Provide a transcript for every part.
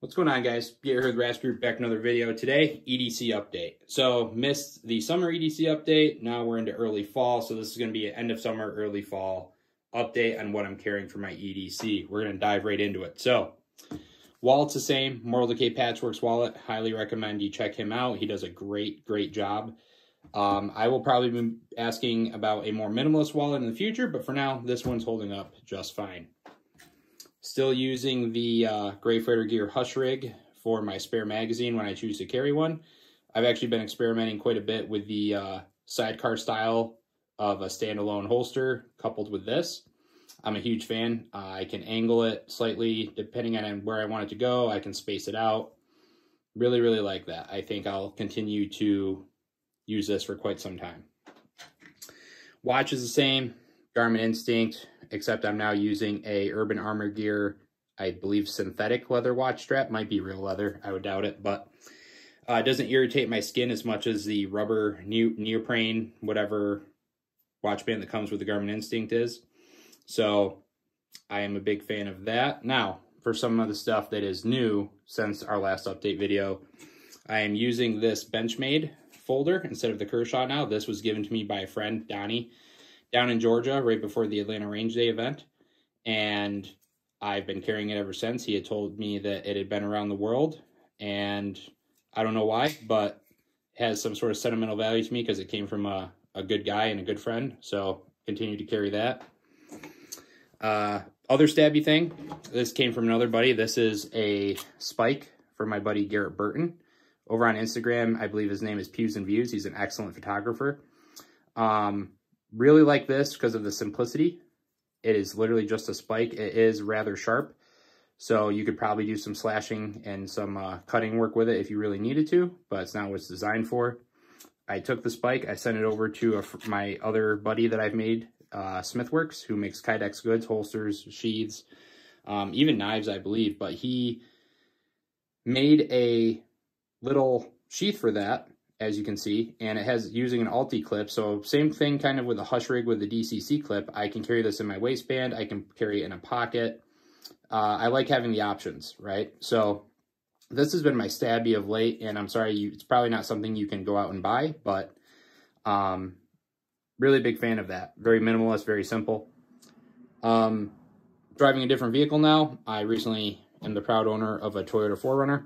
What's going on guys? Here with RAS Group back another video. Today, EDC update. So missed the summer EDC update. Now we're into early fall. So this is going to be an end of summer, early fall update on what I'm carrying for my EDC. We're going to dive right into it. So wallet's the same. Moral Decay Patchworks wallet. Highly recommend you check him out. He does a great, great job. Um, I will probably be asking about a more minimalist wallet in the future, but for now, this one's holding up just fine. Still using the uh, Gray Freighter Gear Hush Rig for my spare magazine when I choose to carry one. I've actually been experimenting quite a bit with the uh, sidecar style of a standalone holster coupled with this. I'm a huge fan. Uh, I can angle it slightly depending on where I want it to go. I can space it out. Really, really like that. I think I'll continue to use this for quite some time. Watch is the same. Garmin Instinct except I'm now using a Urban Armor Gear, I believe synthetic leather watch strap. Might be real leather, I would doubt it, but uh, it doesn't irritate my skin as much as the rubber neoprene, whatever watch band that comes with the Garmin Instinct is. So I am a big fan of that. Now, for some of the stuff that is new since our last update video, I am using this Benchmade folder instead of the Kershaw now. This was given to me by a friend, Donnie down in Georgia right before the Atlanta Range Day event. And I've been carrying it ever since. He had told me that it had been around the world. And I don't know why, but has some sort of sentimental value to me because it came from a, a good guy and a good friend. So continue to carry that. Uh, other stabby thing, this came from another buddy. This is a spike for my buddy Garrett Burton. Over on Instagram, I believe his name is Pews and Views. He's an excellent photographer. Um, Really like this because of the simplicity. It is literally just a spike. It is rather sharp. So you could probably do some slashing and some uh, cutting work with it if you really needed to, but it's not what it's designed for. I took the spike, I sent it over to a, my other buddy that I've made, uh, Smithworks, who makes Kydex goods, holsters, sheaths, um, even knives, I believe. But he made a little sheath for that as you can see, and it has using an Ulti clip. So same thing kind of with a Hush Rig with the DCC clip. I can carry this in my waistband. I can carry it in a pocket. Uh, I like having the options, right? So this has been my stabby of late, and I'm sorry, you, it's probably not something you can go out and buy, but um, really big fan of that. Very minimalist, very simple. Um, driving a different vehicle now. I recently am the proud owner of a Toyota 4Runner.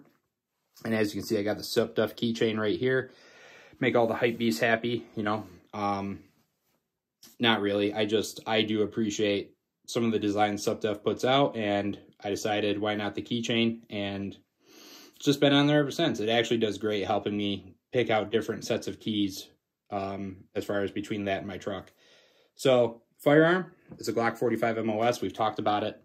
And as you can see, I got the Supdef keychain right here. Make all the hype beasts happy, you know. Um, not really. I just, I do appreciate some of the designs Supdef puts out, and I decided why not the keychain, and it's just been on there ever since. It actually does great helping me pick out different sets of keys um, as far as between that and my truck. So, firearm, it's a Glock 45 MOS. We've talked about it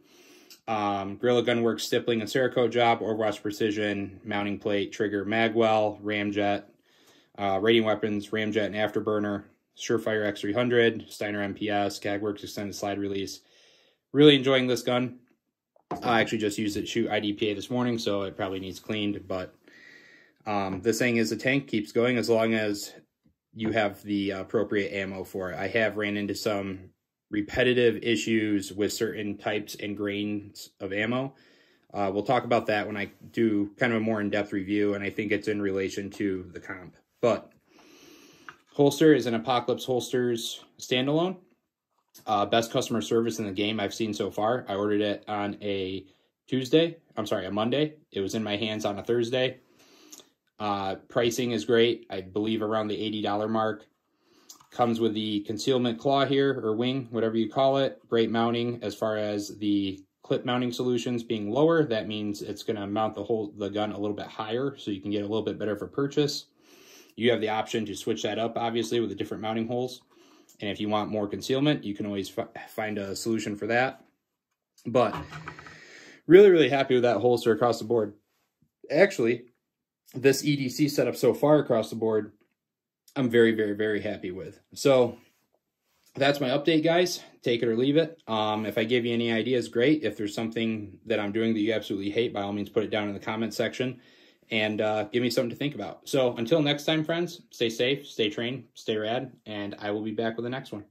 um, Gorilla Gunworks stippling and Cerakote job, Overwatch Precision, mounting plate, trigger, magwell, ramjet, uh, rating weapons, ramjet and afterburner, Surefire X300, Steiner MPS, Gagworks extended slide release. Really enjoying this gun. I actually just used it shoot IDPA this morning, so it probably needs cleaned, but um, this thing is a tank, keeps going as long as you have the appropriate ammo for it. I have ran into some repetitive issues with certain types and grains of ammo. Uh, we'll talk about that when I do kind of a more in-depth review, and I think it's in relation to the comp. But holster is an Apocalypse Holsters standalone. Uh, best customer service in the game I've seen so far. I ordered it on a Tuesday. I'm sorry, a Monday. It was in my hands on a Thursday. Uh, pricing is great. I believe around the $80 mark. Comes with the concealment claw here, or wing, whatever you call it. Great mounting as far as the clip mounting solutions being lower. That means it's going to mount the whole the gun a little bit higher, so you can get a little bit better for purchase. You have the option to switch that up, obviously, with the different mounting holes. And if you want more concealment, you can always find a solution for that. But really, really happy with that holster across the board. Actually, this EDC setup so far across the board I'm very, very, very happy with. So that's my update, guys. Take it or leave it. Um, if I give you any ideas, great. If there's something that I'm doing that you absolutely hate, by all means, put it down in the comment section and uh, give me something to think about. So until next time, friends, stay safe, stay trained, stay rad, and I will be back with the next one.